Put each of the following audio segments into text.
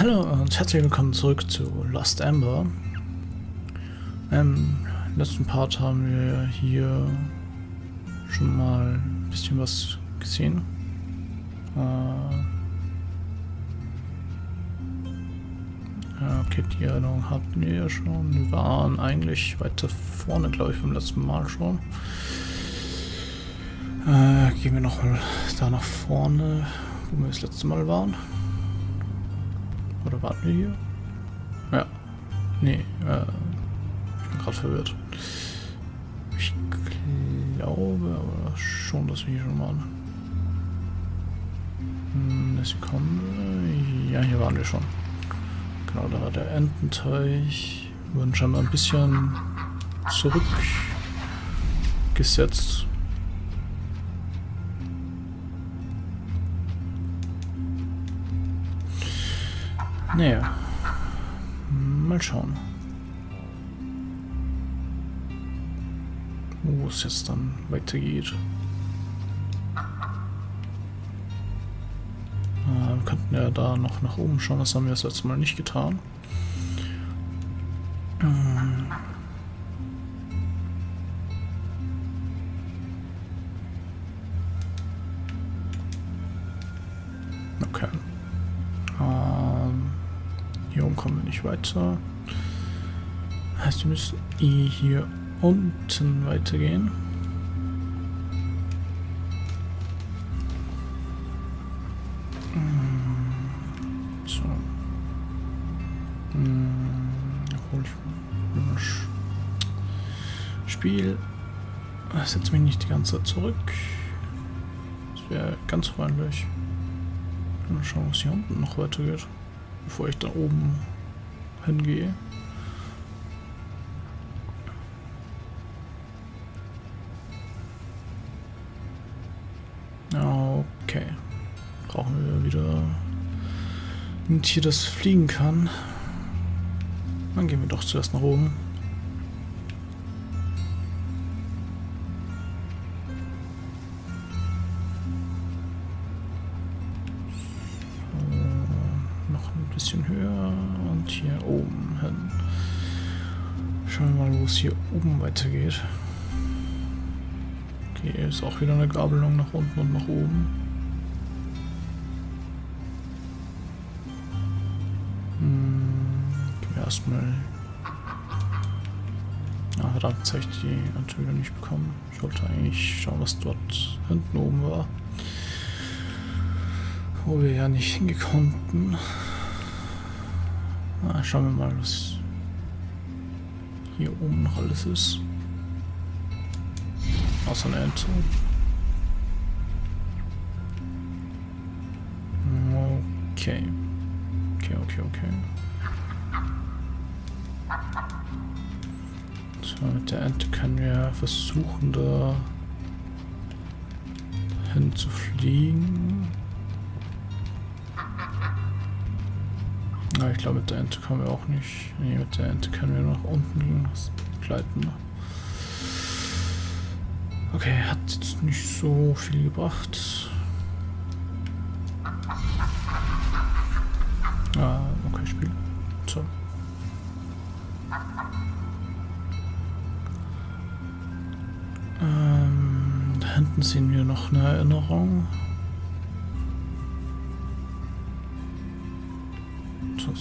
Hallo und herzlich willkommen zurück zu Lost Amber. Im letzten Part haben wir hier schon mal ein bisschen was gesehen. Äh, okay, die Erinnerung hatten wir ja schon. Wir waren eigentlich weiter vorne, glaube ich, beim letzten Mal schon. Äh, gehen wir nochmal da nach vorne, wo wir das letzte Mal waren. Oder warten wir hier? Ja. Nee, äh, ich bin gerade verwirrt. Ich glaube aber schon, dass wir hier schon waren. Hm, ist kommen. Ja, hier waren wir schon. Genau, da war der Ententeich. Wir wurden scheinbar ein bisschen zurückgesetzt. Naja. Mal schauen. Wo es jetzt dann weitergeht. Äh, wir könnten ja da noch nach oben schauen, das haben wir das letzte Mal nicht getan. Ähm. Okay. Nicht weiter. Heißt, wir müssen hier unten weitergehen. So. Hol ich Spiel. Setz mich nicht die ganze Zeit zurück. Das wäre ganz freundlich. Mal schauen, was hier unten noch weitergeht. Bevor ich da oben hingehe. Okay. Brauchen wir wieder ein Tier, das fliegen kann. Dann gehen wir doch zuerst nach oben. Oben weitergeht. Okay, ist auch wieder eine Gabelung nach unten und nach oben. erstmal. Ah, verdammt, habe ich die Anteile nicht bekommen. Ich wollte eigentlich schauen, was dort hinten oben war. Wo wir ja nicht hingekommen. Ah, schauen wir mal, was hier oben noch alles ist. Außer eine Ente. Okay. Okay, okay, okay. So, mit der Ente können wir versuchen, da hin Aber ich glaube, mit der Ente kommen wir auch nicht. Nee, mit der Ente können wir nach unten gleiten. Okay, hat jetzt nicht so viel gebracht.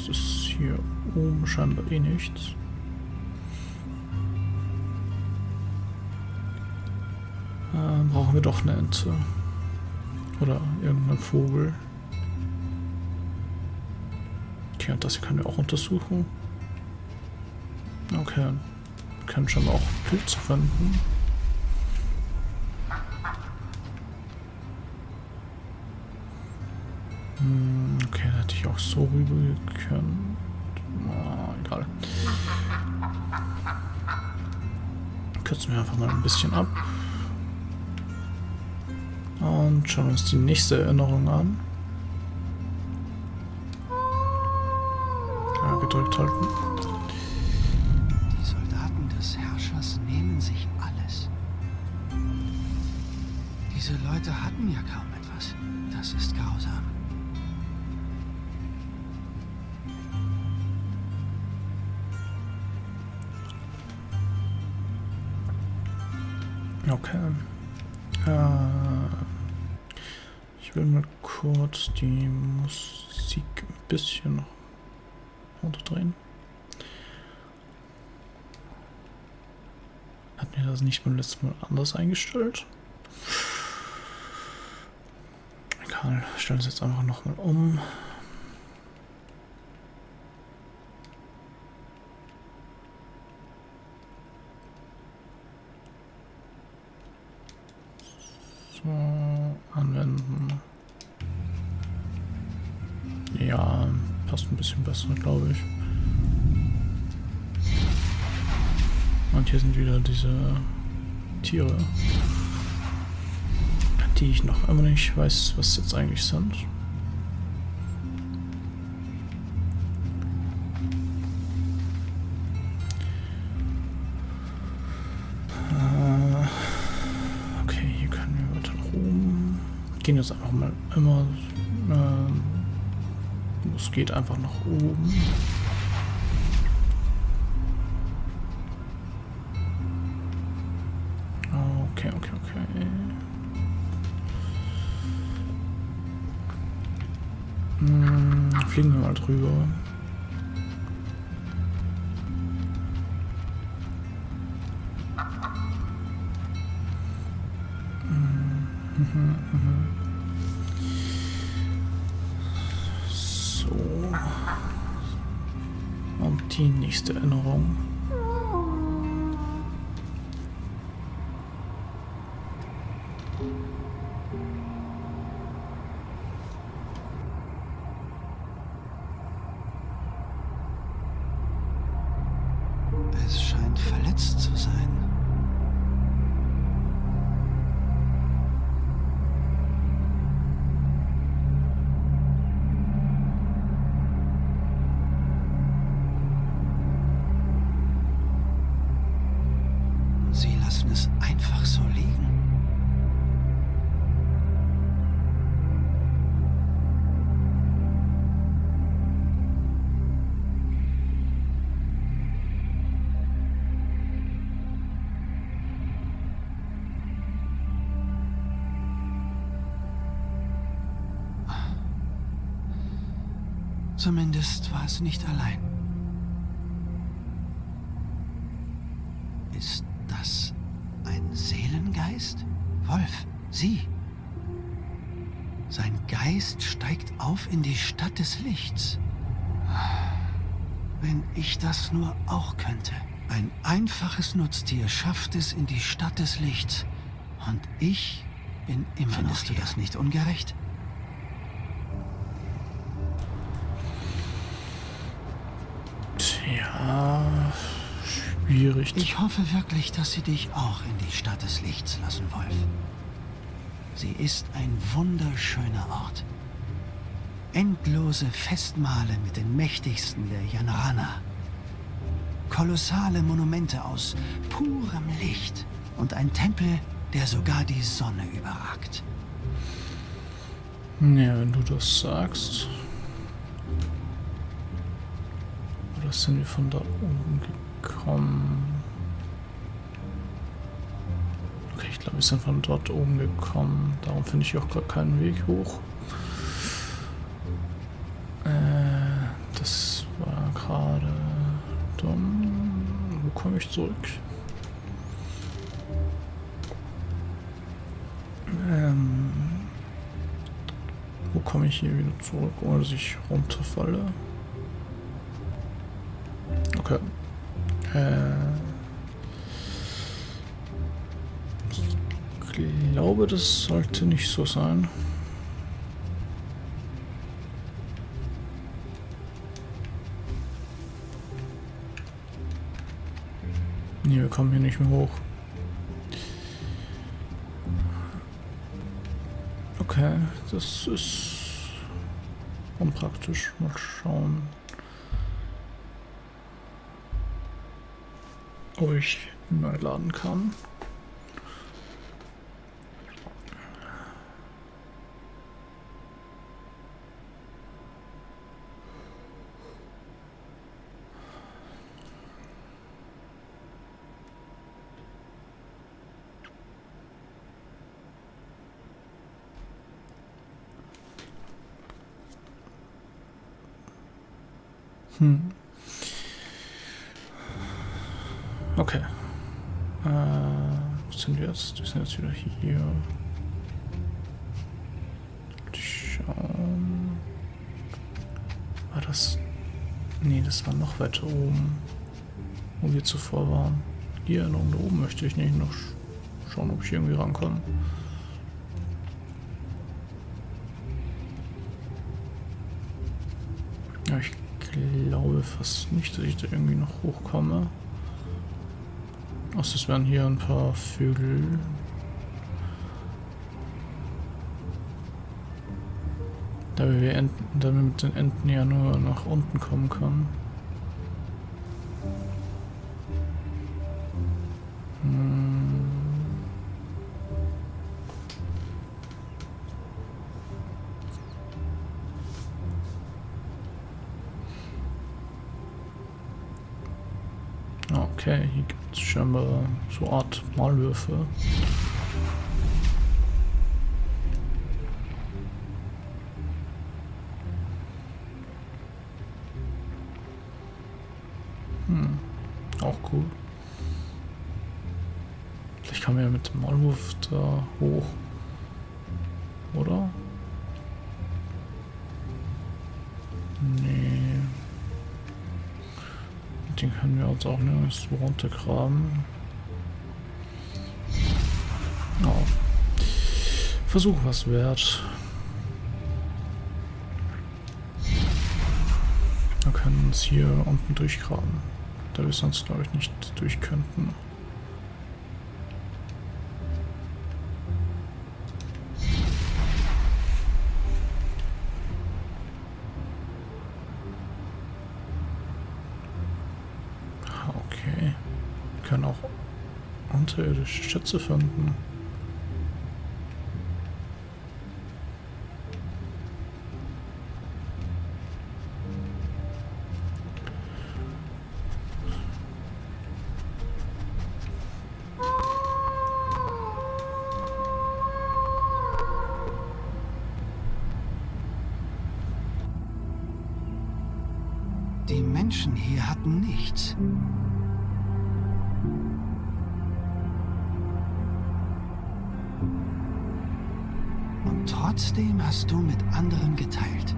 Sonst ist hier oben scheinbar eh nichts. Ähm, brauchen wir doch eine Ente. Oder irgendeinen Vogel. Okay, und das hier können wir auch untersuchen. Okay, wir können schon auch Pilze finden. Okay, da hätte ich auch so rüber können. Oh, egal. Kürzen wir einfach mal ein bisschen ab. Und schauen uns die nächste Erinnerung an. Ja, gedrückt halten. Die Soldaten des Herrschers nehmen sich alles. Diese Leute hatten ja kaum Okay. Äh, ich will mal kurz die Musik ein bisschen noch runterdrehen. Hat mir das nicht beim letzten Mal anders eingestellt? Egal, stellen es jetzt einfach nochmal um. Passt ein bisschen besser, glaube ich. Und hier sind wieder diese Tiere, die ich noch immer nicht weiß, was jetzt eigentlich sind. Äh, okay, hier können wir weiter nach oben. Gehen jetzt einfach mal immer. Äh, es geht einfach nach oben. Okay, okay, okay. Hm, fliegen wir mal drüber. So. Und die nächste Erinnerung. Zumindest war es nicht allein. Ist das ein Seelengeist? Wolf, Sie. Sein Geist steigt auf in die Stadt des Lichts. Wenn ich das nur auch könnte. Ein einfaches Nutztier schafft es in die Stadt des Lichts. Und ich bin immer Findest noch du hier. das nicht ungerecht? Tja, schwierig. Ich hoffe wirklich, dass sie dich auch in die Stadt des Lichts lassen, Wolf. Sie ist ein wunderschöner Ort. Endlose Festmale mit den mächtigsten der Janrana. Kolossale Monumente aus purem Licht und ein Tempel, der sogar die Sonne überragt. Ja, wenn du das sagst. Oder sind wir von da oben gekommen? Okay, ich glaube, wir sind von dort oben gekommen. Darum finde ich auch gar keinen Weg hoch. Äh, das war gerade dumm. Wo komme ich zurück? Ähm, wo komme ich hier wieder zurück, ohne dass ich runterfalle? Okay. Äh, ich glaube, das sollte nicht so sein. Nee, wir kommen hier nicht mehr hoch. Okay, das ist unpraktisch. Mal schauen. ob ich neu laden kann. Hm. Okay. Äh, wo sind wir jetzt? Wir sind jetzt wieder hier. Schauen. War das... Nee, das war noch weiter oben. Wo wir zuvor waren. Die Erinnerung da oben möchte ich nicht noch schauen, ob ich irgendwie rankomme. Ja, ich glaube fast nicht, dass ich da irgendwie noch hochkomme. Außer es wären hier ein paar Vögel. Da wir, Enten, da wir mit den Enten ja nur nach unten kommen können. Scheinbar so Art Malwürfe. Hm, auch cool. Vielleicht kann man ja mit dem Maulwurf da hoch. Können wir uns auch nirgendwo runtergraben. Oh. Versuch was wert. Wir können uns hier unten durchgraben. Da wir sonst glaube ich nicht durch könnten. Okay. Wir können auch unterirdische Schätze finden. Die Menschen hier hatten nichts. Trotzdem hast du mit anderen geteilt.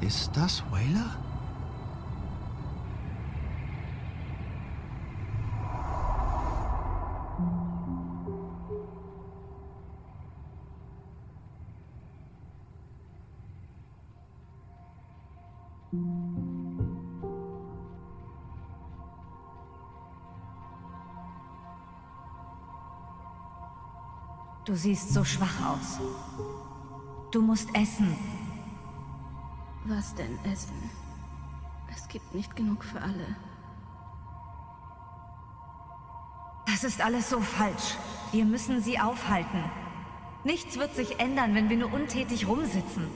Ist das Whaler? Du siehst so schwach aus. Du musst essen. Was denn essen? Es gibt nicht genug für alle. Das ist alles so falsch. Wir müssen sie aufhalten. Nichts wird sich ändern, wenn wir nur untätig rumsitzen.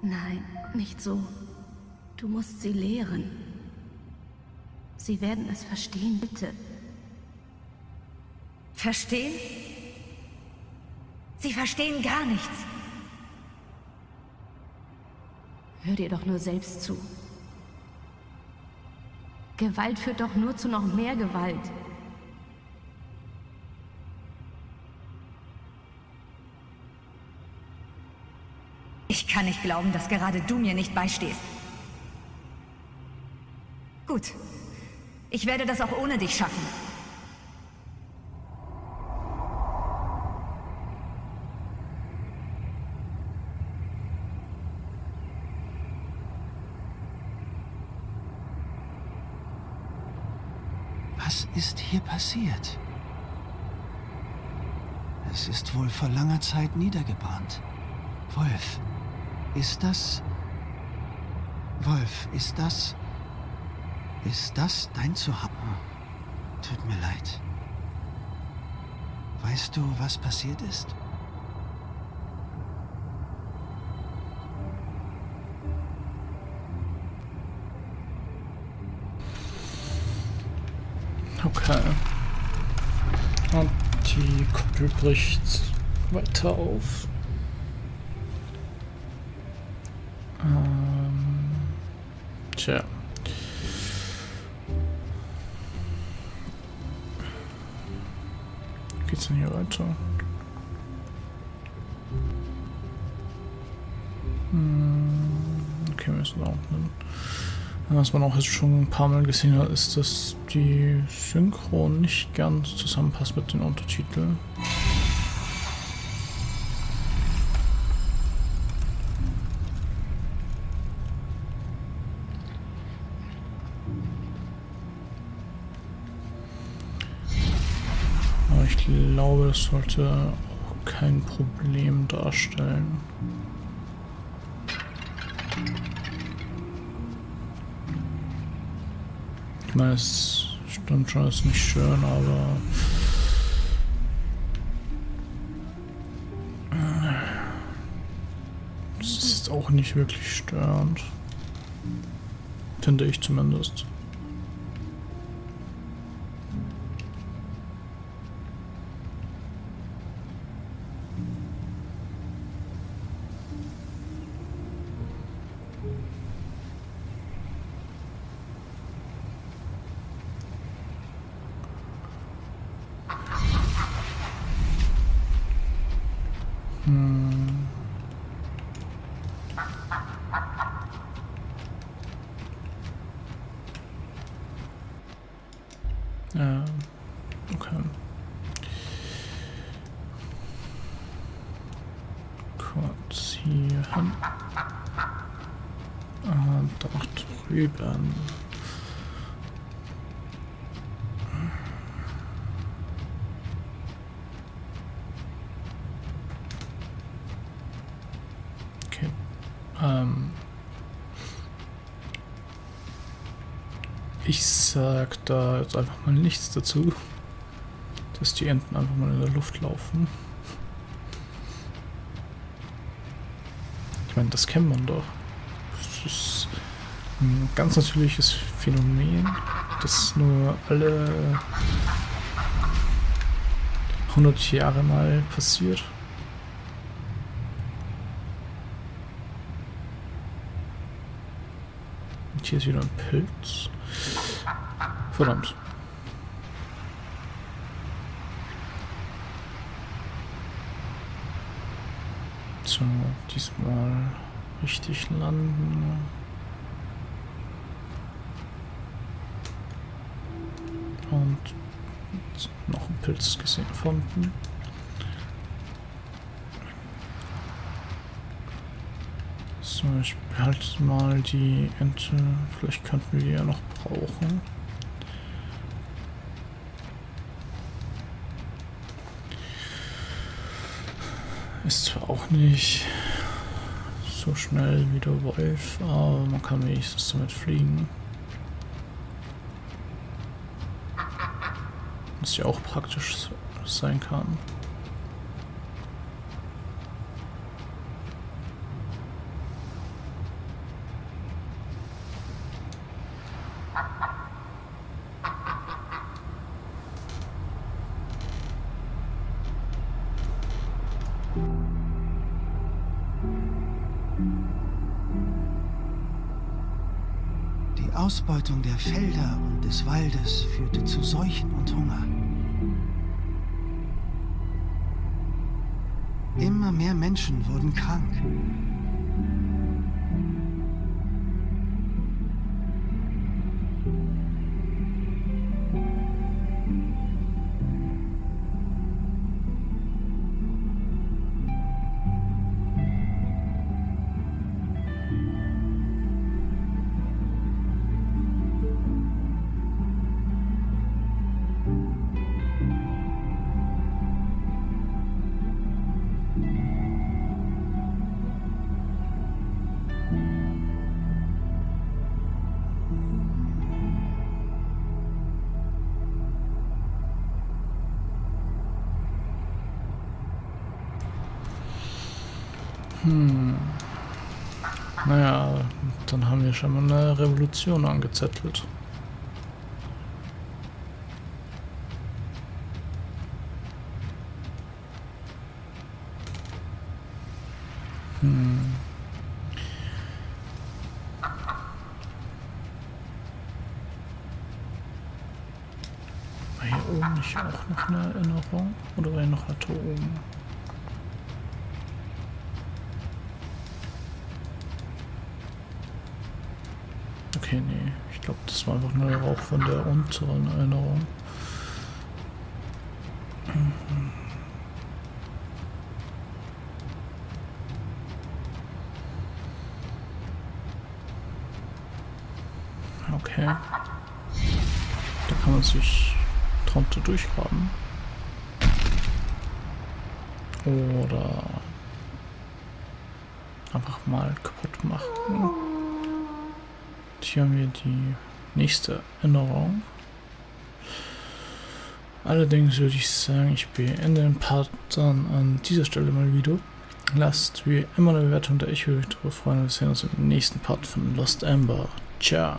Nein, nicht so. Du musst sie lehren. Sie werden es verstehen, bitte. Verstehen? Sie verstehen gar nichts. Hör dir doch nur selbst zu. Gewalt führt doch nur zu noch mehr Gewalt. Ich kann nicht glauben, dass gerade du mir nicht beistehst. Gut. Ich werde das auch ohne dich schaffen. Was ist hier passiert? Es ist wohl vor langer Zeit niedergebrannt. Wolf, ist das... Wolf, ist das... Ist das dein Zuhause? Tut mir leid. Weißt du, was passiert ist? Okay. Und die Kuppel bricht weiter auf. Ähm. Tja. Geht's denn hier weiter? Hm, okay, wir müssen da unten. Was man auch jetzt schon ein paar Mal gesehen hat, ist, dass die Synchron nicht ganz zusammenpasst mit den Untertiteln. Aber ich das sollte auch kein Problem darstellen. Ich meine, es stimmt schon, ist nicht schön, aber... Es ist auch nicht wirklich störend. Finde ich zumindest. Hm. Okay. Kurz hier hin. Dann noch drüben. Okay. Ähm. Ich sag da jetzt einfach mal nichts dazu, dass die Enten einfach mal in der Luft laufen. Ich meine, das kennt man doch. Das ist ein ganz natürliches Phänomen, das nur alle 100 Jahre mal passiert. Und hier ist wieder ein Pilz. Verdammt. So, diesmal richtig landen. Und noch ein Pilz gesehen gefunden. So, ich behalte mal die Ente. Vielleicht könnten wir die ja noch brauchen. Ist zwar auch nicht so schnell wie der Wolf, aber man kann wenigstens damit fliegen. Was ja auch praktisch sein kann. Ausbeutung der Felder und des Waldes führte zu Seuchen und Hunger. Immer mehr Menschen wurden krank. Hm. Naja, dann haben wir schon mal eine Revolution angezettelt. Hm. War hier oben nicht auch noch eine Erinnerung? Oder war hier noch eine oben? Okay, nee. Ich glaube, das war einfach nur der Rauch von der unteren Erinnerung. Okay. Da kann man sich Traumte durchgraben. Oder einfach mal kaputt machen. Hier haben wir die nächste Erinnerung. Allerdings würde ich sagen, ich beende den Part dann an dieser Stelle mal wieder. Lasst wie immer eine Bewertung da, ich würde mich darüber freuen. Wir sehen uns im nächsten Part von Lost Amber. Ciao.